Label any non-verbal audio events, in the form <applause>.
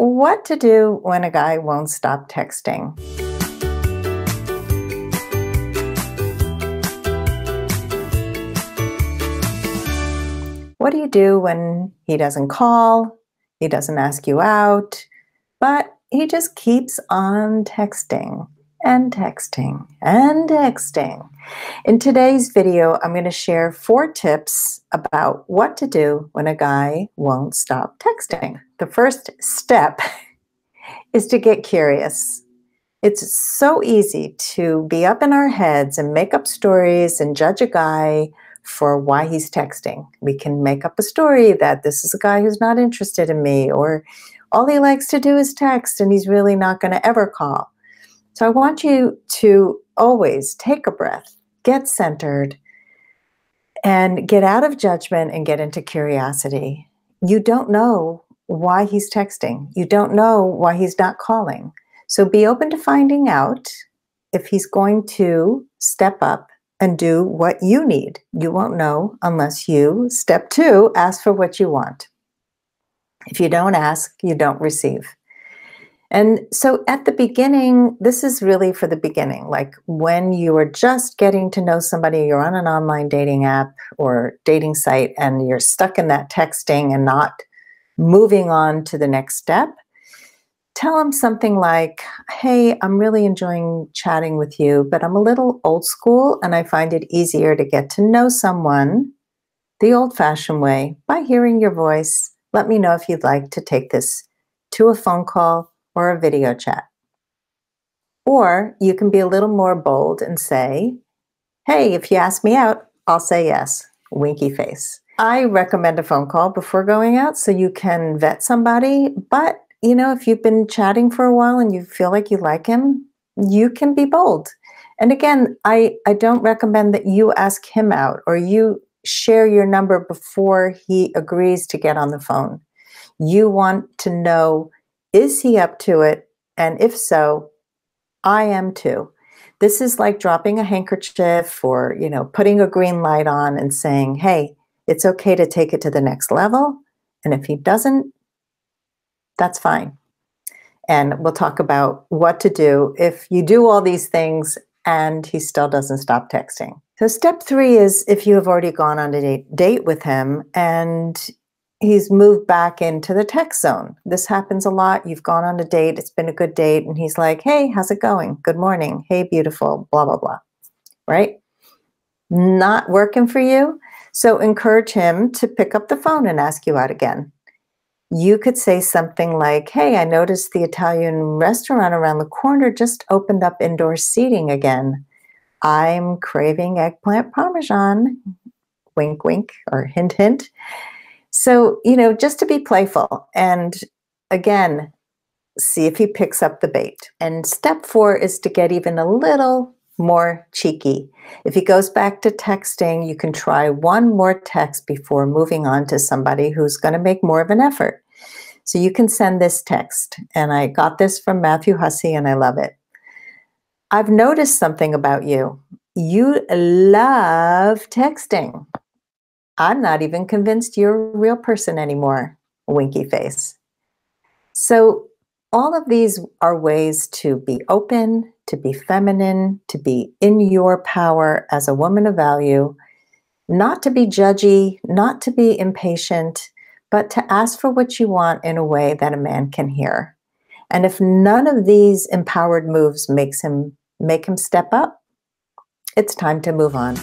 what to do when a guy won't stop texting. What do you do when he doesn't call, he doesn't ask you out, but he just keeps on texting and texting and texting? In today's video, I'm going to share four tips about what to do when a guy won't stop texting. The first step <laughs> is to get curious. It's so easy to be up in our heads and make up stories and judge a guy for why he's texting. We can make up a story that this is a guy who's not interested in me, or all he likes to do is text and he's really not going to ever call. So I want you to always take a breath, get centered, and get out of judgment and get into curiosity. You don't know why he's texting. You don't know why he's not calling. So be open to finding out if he's going to step up and do what you need. You won't know unless you, step two, ask for what you want. If you don't ask, you don't receive. And so at the beginning, this is really for the beginning, like when you are just getting to know somebody, you're on an online dating app or dating site, and you're stuck in that texting and not moving on to the next step, tell them something like, Hey, I'm really enjoying chatting with you, but I'm a little old school and I find it easier to get to know someone the old fashioned way by hearing your voice. Let me know if you'd like to take this to a phone call or a video chat. Or you can be a little more bold and say, Hey, if you ask me out, I'll say yes. Winky face. I recommend a phone call before going out so you can vet somebody. But, you know, if you've been chatting for a while and you feel like you like him, you can be bold. And again, I, I don't recommend that you ask him out or you share your number before he agrees to get on the phone. You want to know is he up to it? And if so, I am too. This is like dropping a handkerchief or, you know, putting a green light on and saying, hey, it's okay to take it to the next level. And if he doesn't, that's fine. And we'll talk about what to do if you do all these things and he still doesn't stop texting. So, step three is if you have already gone on a date, date with him and he's moved back into the tech zone. This happens a lot. You've gone on a date, it's been a good date, and he's like, hey, how's it going? Good morning. Hey, beautiful, blah, blah, blah. Right? Not working for you. So encourage him to pick up the phone and ask you out again. You could say something like, Hey, I noticed the Italian restaurant around the corner just opened up indoor seating again. I'm craving eggplant parmesan. Wink, wink, or hint, hint. So, you know, just to be playful. And again, see if he picks up the bait. And step four is to get even a little more cheeky. If he goes back to texting, you can try one more text before moving on to somebody who's going to make more of an effort. So you can send this text. And I got this from Matthew Hussey and I love it. I've noticed something about you. You love texting. I'm not even convinced you're a real person anymore. Winky face. So all of these are ways to be open, to be feminine, to be in your power as a woman of value, not to be judgy, not to be impatient, but to ask for what you want in a way that a man can hear. And if none of these empowered moves makes him make him step up, it's time to move on.